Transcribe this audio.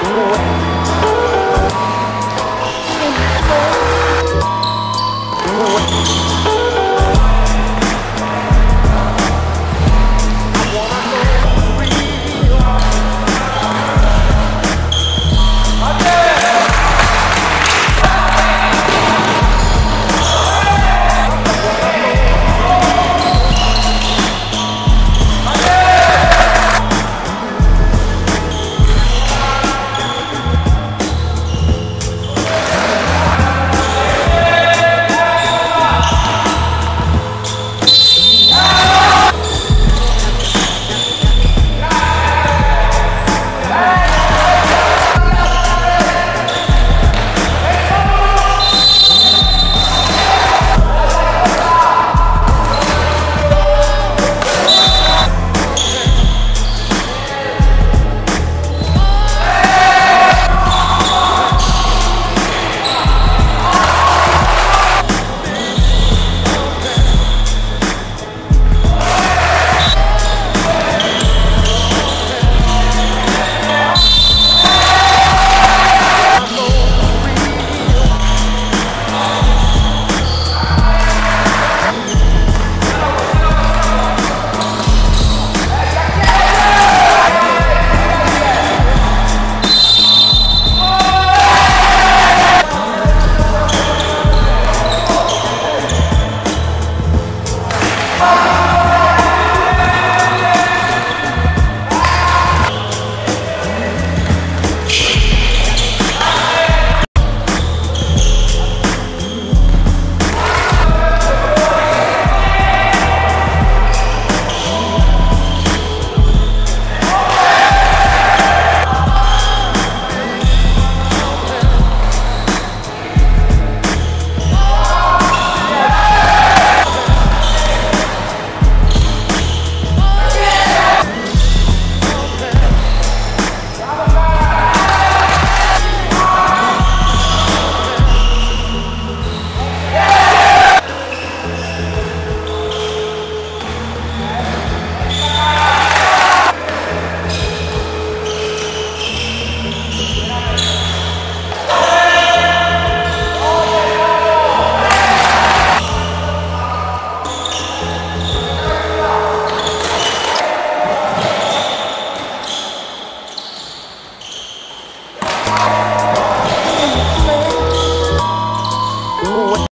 โอ้ย